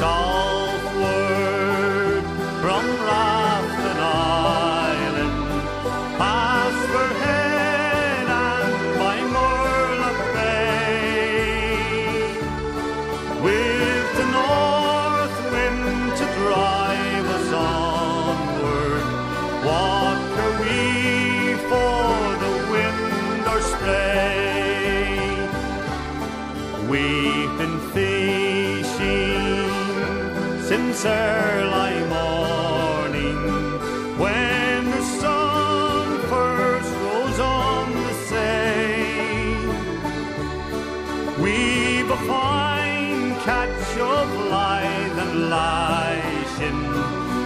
southward from Rathlin Island, past Fair Head and by Murlough Bay, with the north wind to drive us onward. What care we for the wind or spray? We've since early morning when the sun first rose on the sea. We've a fine catch of lythe and lashing,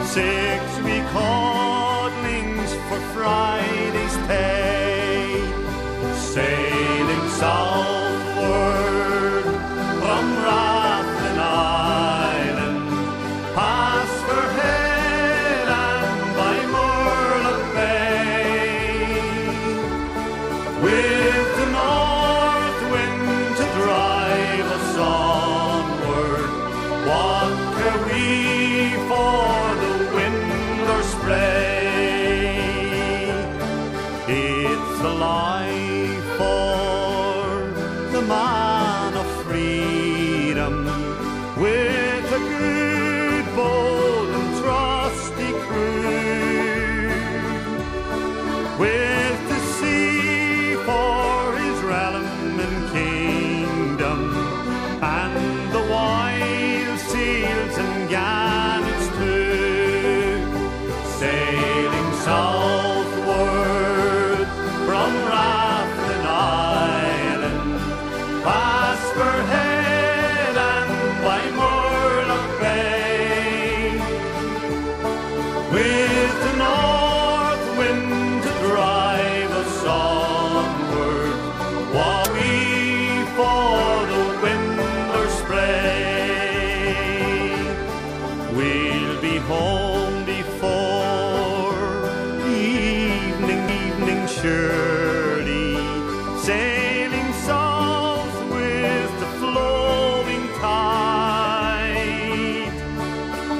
six wee codlings for Friday's pay. Sailing with the north wind to drive us onward. What care we for the wind or spray? It's the life for the man of freedom with a good boat and trusty crew with sailing southward from Rathlin Island, past Fair Head and by Murlough Bay with the north wind to drive us onward. While we the wind or spray, we'll be home sailing south with the flowing tide.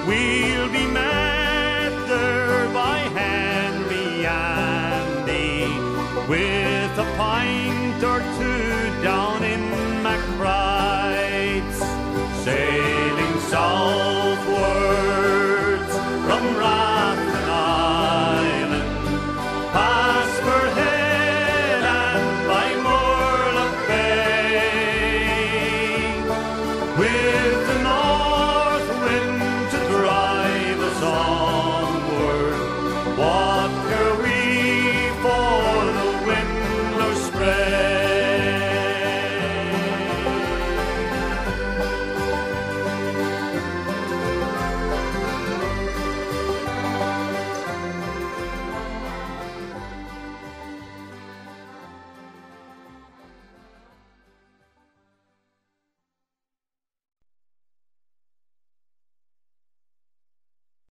We'll be met there by Henry Andy with a pint or two We're